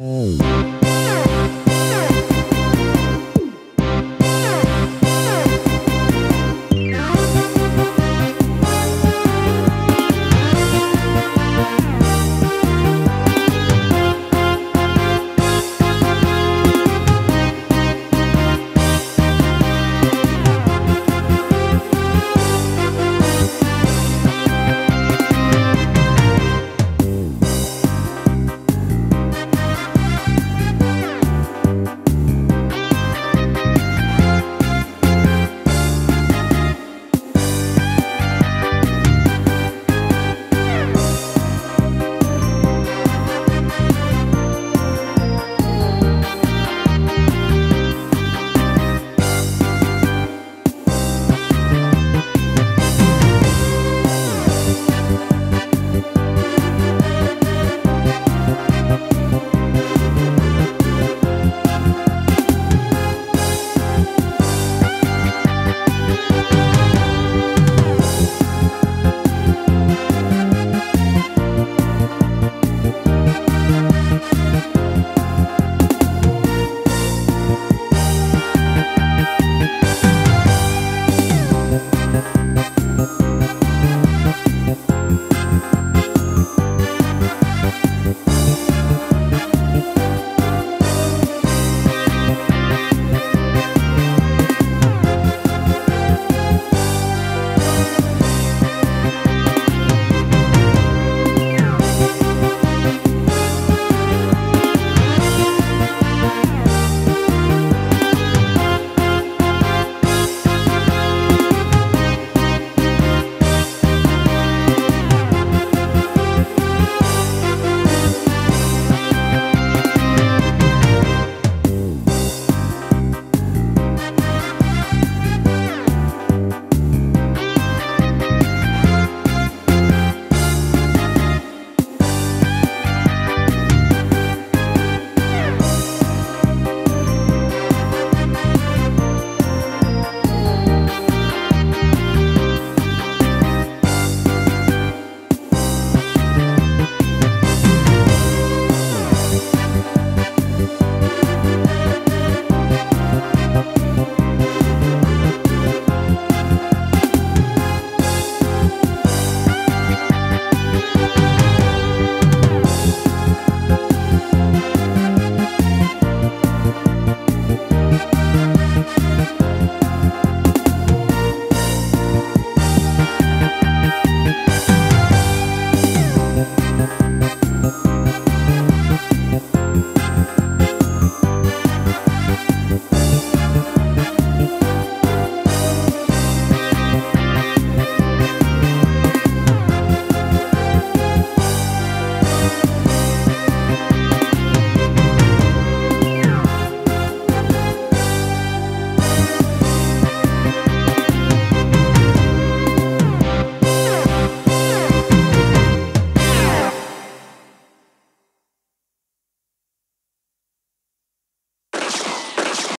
Oh.